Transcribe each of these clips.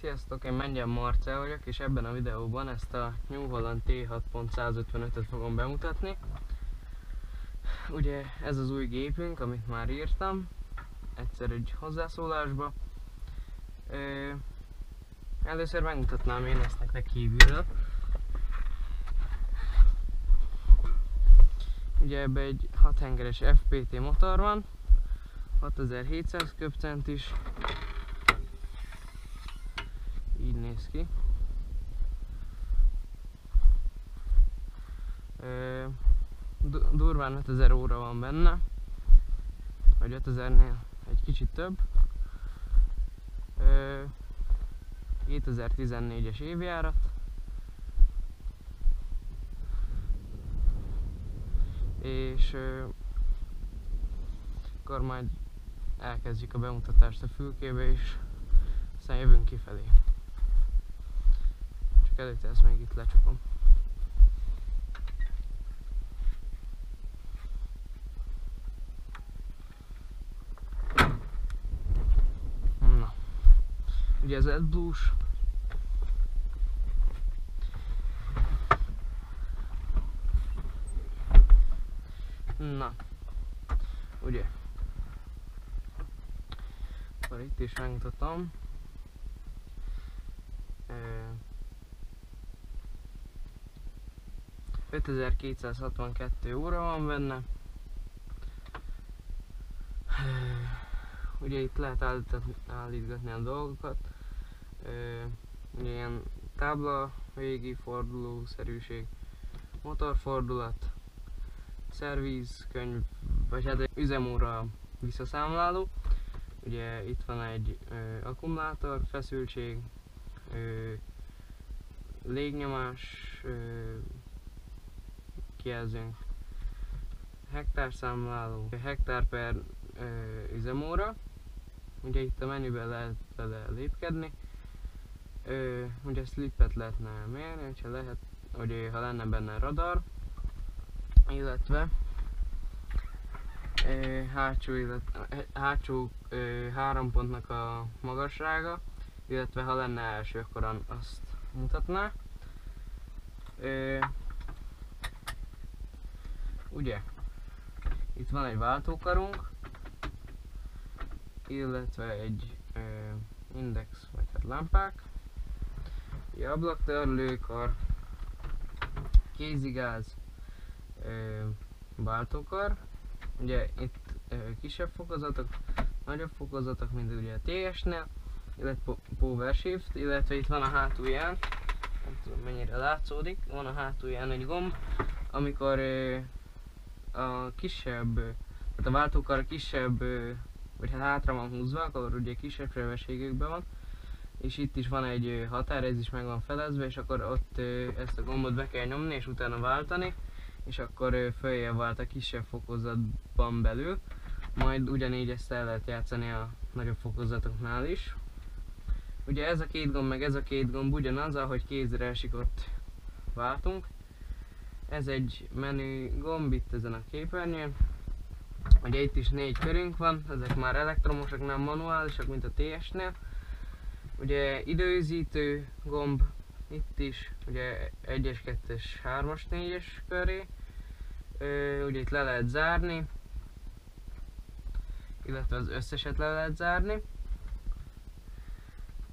Sziasztok, én Mengyen Marcel vagyok, és ebben a videóban ezt a New Holland T6.155-öt fogom bemutatni. Ugye ez az új gépünk, amit már írtam, egyszer egy hozzászólásba. Ö, először megmutatnám én ezt nektek kívülről. Ugye ebbe egy 6 hengeres FPT motor van, 6700 köbcentis, így néz ki. Durván 5000 óra van benne, vagy 5000-nél egy kicsit több. Ö, 2014-es évjárat. És akkor majd elkezdjük a bemutatást a fülkébe, és aztán jövünk kifelé előtte ezt még itt lecsukom. Na. Ugye ez AdBlue-s. Na. Ugye. Akkor itt is megmutatom. 5262 óra van benne. Ugye itt lehet állítgatni a dolgokat. Ilyen tábla, végi forduló szerűség, motorfordulat, szerviz, könyv, vagy hát egy üzemóra visszaszámláló. Ugye itt van egy ö, akkumulátor, feszültség, ö, légnyomás, ö, kijelzőnk hektárszámláló, hektár per ö, üzemóra. Ugye itt a menüben lehet vele lépkedni. Ö, ugye slipet lehetne mérni, hogyha lehet, hogy ha lenne benne radar, illetve ö, hátsó, illetve, hátsó ö, három pontnak a magassága, illetve ha lenne első, akkor azt mutatná. Ö, ugye? Itt van egy váltókarunk, illetve egy ö, index vagy hát lámpák, egy ablaktörlőkar, kézigáz, ö, váltókar, ugye itt ö, kisebb fokozatok, nagyobb fokozatok, mint ugye a TS-nél, illetve Power Shift, illetve itt van a hátulján, nem tudom mennyire látszódik, van a hátulján egy gomb, amikor ö, a kisebb, tehát a váltókar kisebb, vagy hát hátra van húzva, akkor ugye kisebb sebességekben van, és itt is van egy határ, ez is meg van felezve, és akkor ott ezt a gombot be kell nyomni, és utána váltani, és akkor följebb vált a kisebb fokozatban belül, majd ugyanígy ezt el lehet játszani a nagyobb fokozatoknál is. Ugye ez a két gomb meg ez a két gomb ugyanaz, ahogy kézre esik ott váltunk, ez egy menü gomb itt ezen a képernyőn. Ugye itt is négy körünk van, ezek már elektromosak, nem manuálisak, mint a TS-nél. Ugye időzítő gomb itt is, ugye 1-es, 2-es, 3-as, 4-es köré. Ugye itt le lehet zárni, illetve az összeset le lehet zárni.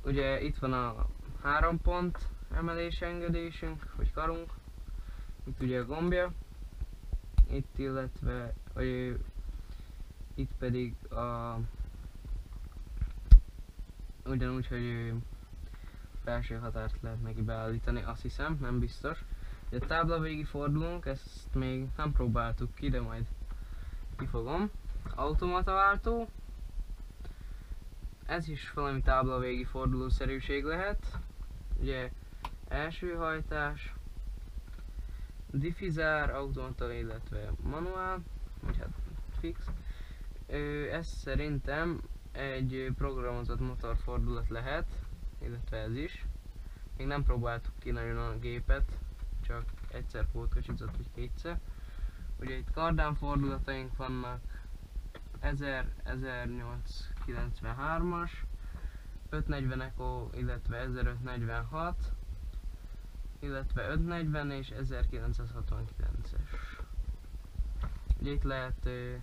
Ugye itt van a három pont emelés engedésünk, vagy karunk, itt ugye a gombja, itt illetve vagy, itt pedig a ugyanúgy, hogy felső határt lehet neki beállítani, azt hiszem, nem biztos. A tábla végi fordulunk, ezt még nem próbáltuk ki, de majd kifogom. Automata váltó. Ez is valami tábla végi fordulószerűség lehet. Ugye első hajtás, diffizár, automata, illetve manuál, vagy hát fix. Ez szerintem egy programozott motorfordulat lehet, illetve ez is. Még nem próbáltuk ki nagyon a gépet, csak egyszer pótkocsizott, vagy kétszer. Ugye itt kardán fordulataink vannak, 1000, 1893-as, 540 Eco, illetve 1546, illetve 540 és 1969-es. Ugye itt lehet ö,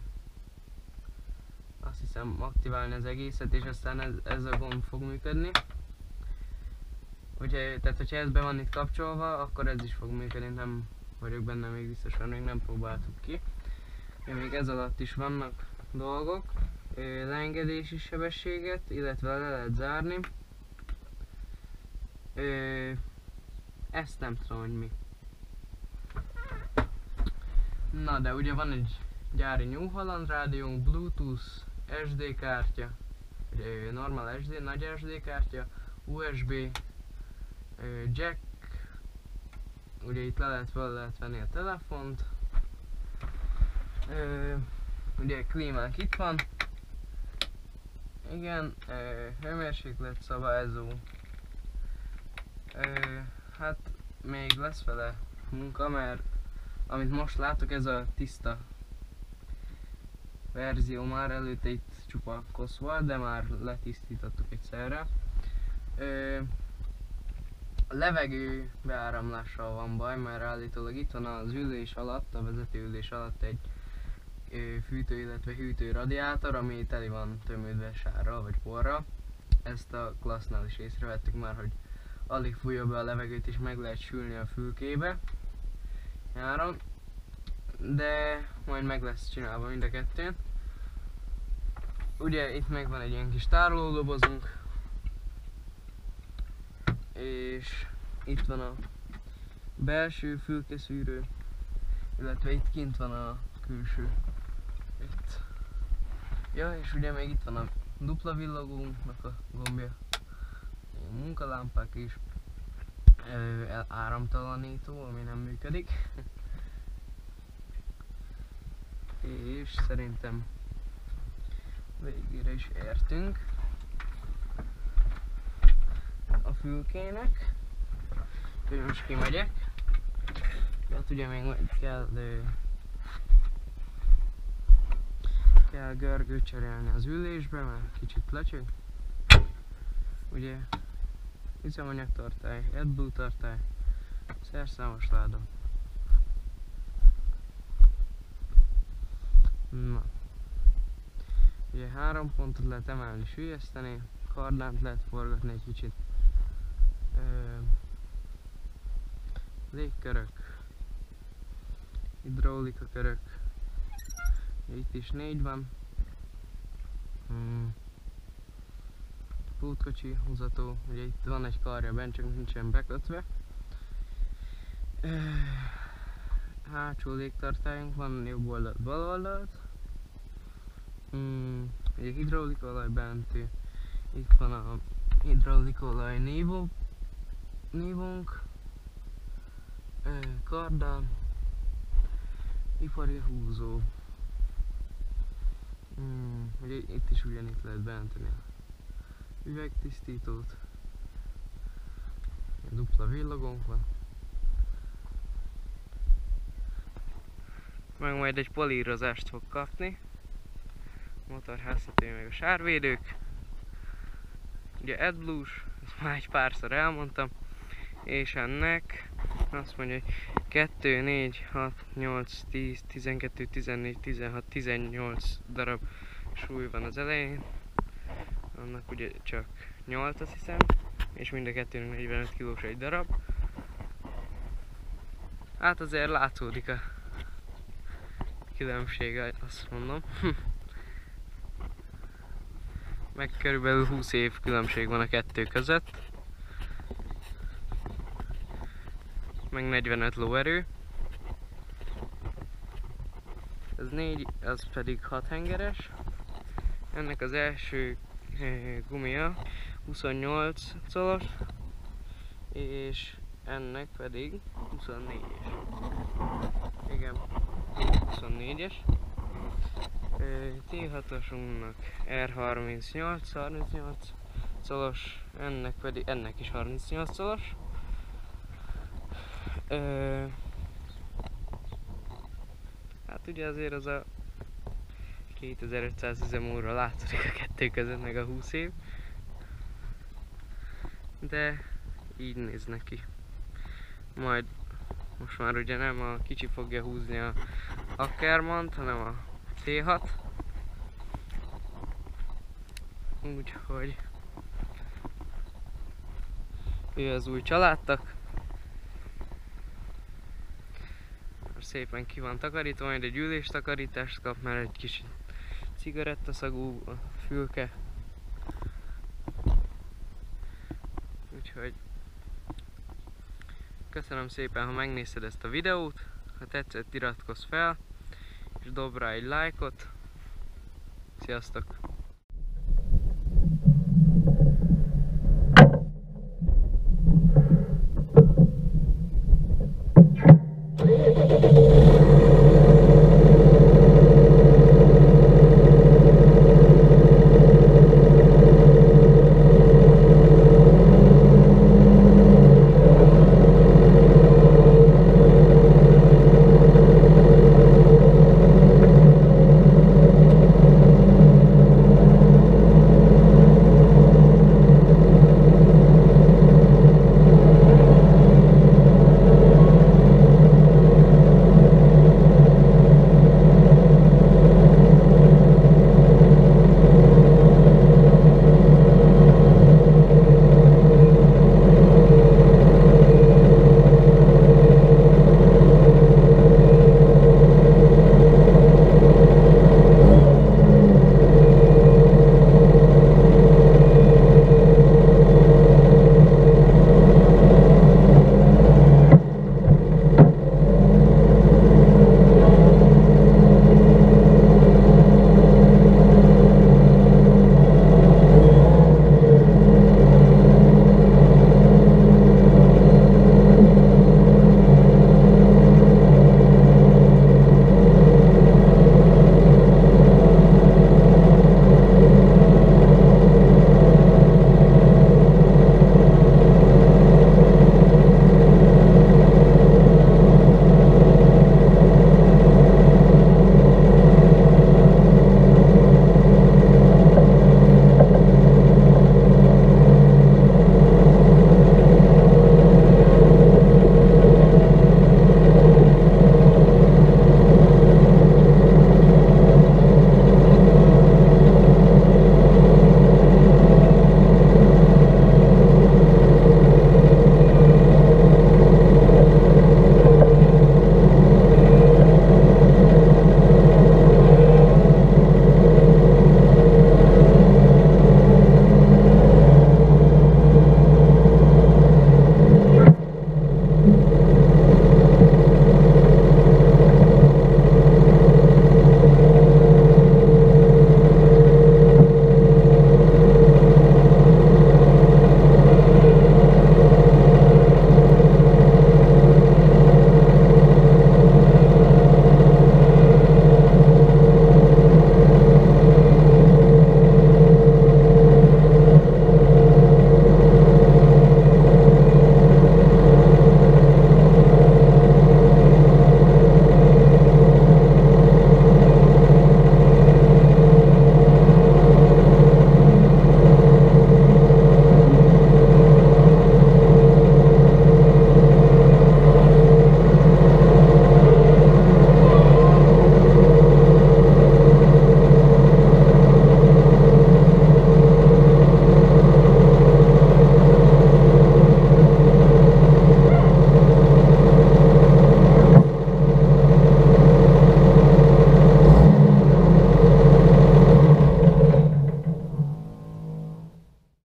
azt hiszem aktiválni az egészet, és aztán ez, ez a gomb fog működni. Ugye, tehát hogyha ez be van itt kapcsolva, akkor ez is fog működni, nem vagyok benne még biztosan, még nem próbáltuk ki. Ja, még ez alatt is vannak dolgok, Ö, leengedési sebességet, illetve le lehet zárni. Ö, ezt nem tudom, hogy mi. Na, de ugye van egy gyári New Holland rádiónk, Bluetooth, SD kártya, normál SD, nagy SD kártya, USB, jack, ugye itt le lehet, fel lehet venni a telefont, ugye klímánk itt van, igen, hőmérséklet szabályzó, még lesz vele munka, mert amit most látok, ez a tiszta verzió már előtte itt csupa kosz volt, de már letisztítottuk egyszerre. Ö, a levegő beáramlással van baj, mert állítólag itt van az ülés alatt, a vezetőülés alatt egy ö, fűtő, illetve hűtő radiátor, ami teli van tömődve sárral vagy porral. Ezt a klassznál is észrevettük már, hogy alig fújja be a levegőt és meg lehet sülni a fülkébe nyáron. De majd meg lesz csinálva mind a kettőn. Ugye itt meg van egy ilyen kis tárolódobozunk. És itt van a belső fülkeszűrő, illetve itt kint van a külső. Itt. Ja, és ugye még itt van a dupla villogónknak a gombja. Munkalámpák is. Áramtalanító, ami nem működik. és szerintem végére is értünk a fülkének. Úgyhogy most kimegyek. Hát ugye még kell kell görgőt cserélni az ülésbe, mert kicsit lecső. Ugye üzemanyagtartály, AdBlue tartály, szerszámos láda. Na. Ugye három pontot lehet emelni, sülyeszteni, kardánt lehet forgatni egy kicsit. Ö, légkörök, hidraulika körök, itt is négy van. Hmm. Pótkocsi húzató, ugye itt van egy karja bent, csak nincsen bekötve. Hátsó légtartályunk van jobb oldalt, bal oldalt. Hmm, ugye hidraulika olaj benti. Itt van a hidraulika olaj névó, névónk. Ö, kardán. Ipari húzó. Hmm, ugye itt is ugyanitt lehet beönteni üvegtisztítót. Dupla villogónk van. Meg majd egy polírozást fog kapni. Motorháztető meg a sárvédők. Ugye AdBlue-s, ezt már egy párszor elmondtam. És ennek azt mondja, hogy 2, 4, 6, 8, 10, 12, 14, 16, 18 darab súly van az elején. Annak ugye csak 8 azt hiszem, és mind a kettőnek 45 kilós egy darab. Hát azért látszódik a különbség, azt mondom. Meg körülbelül 20 év különbség van a kettő között. Meg 45 lóerő. Ez 4, az pedig 6 hengeres. Ennek az első gumia 28 colos, és ennek pedig 24-es. Igen, 24-es. T6-osunknak R38, 38 colos, ennek pedig, ennek is 38 colos. Ö, hát ugye azért az a 2500 üzemóra látszik a kettő között, meg a 20 év. De így néz neki. Majd most már ugye nem a kicsi fogja húzni a Ackermant, hanem a T6. Úgyhogy ő az új családtak. Most szépen ki van takarítva, majd egy üléstakarítást kap, mert egy kis cigarettaszagú fülke. Úgyhogy köszönöm szépen, ha megnézted ezt a videót, ha tetszett, iratkozz fel, és dob rá egy lájkot. Sziasztok!